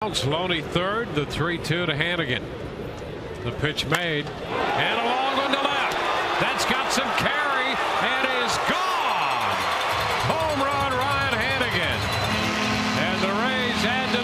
Loney third, the 3-2 to Hanigan. The pitch made, and a long one to left. That's got some carry, and is gone! Home run Ryan Hanigan. And the Rays add to